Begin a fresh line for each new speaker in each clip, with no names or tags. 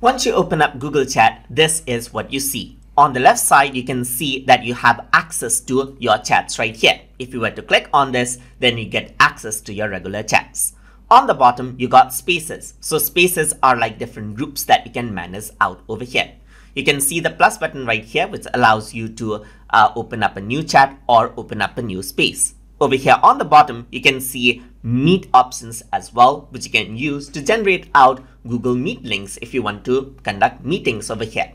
Once you open up Google Chat, this is what you see. On the left side, you can see that you have access to your chats right here. If you were to click on this, then you get access to your regular chats. On the bottom, you got spaces. So spaces are like different groups that you can manage out over here. You can see the plus button right here, which allows you to uh, open up a new chat or open up a new space. Over here on the bottom, you can see Meet options as well, which you can use to generate out Google Meet links if you want to conduct meetings over here.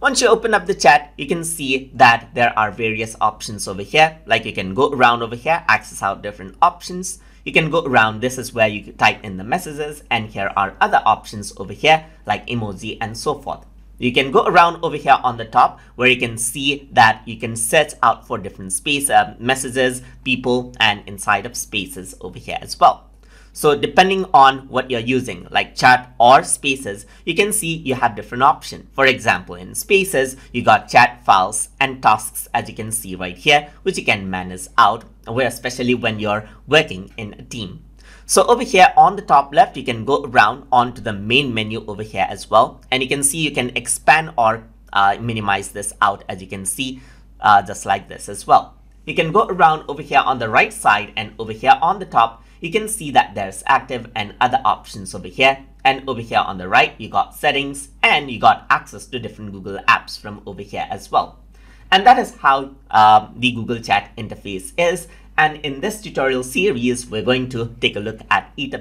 Once you open up the chat, you can see that there are various options over here. Like you can go around over here, access out different options. You can go around, this is where you type in the messages and here are other options over here like emoji and so forth. You can go around over here on the top where you can see that you can search out for different space uh, messages, people, and inside of spaces over here as well. So depending on what you're using, like chat or spaces, you can see you have different options. For example, in spaces, you got chat files and tasks, as you can see right here, which you can manage out, where especially when you're working in a team. So over here on the top left, you can go around onto the main menu over here as well. And you can see you can expand or uh, minimize this out as you can see uh, just like this as well. You can go around over here on the right side and over here on the top, you can see that there's active and other options over here. And over here on the right, you got settings and you got access to different Google apps from over here as well. And that is how um, the Google Chat interface is. And in this tutorial series, we're going to take a look at each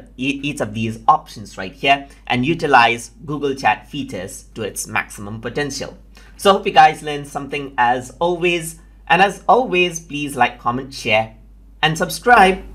of, these options right here and utilize Google Chat features to its maximum potential. So I hope you guys learned something as always. And as always, please like, comment, share, and subscribe.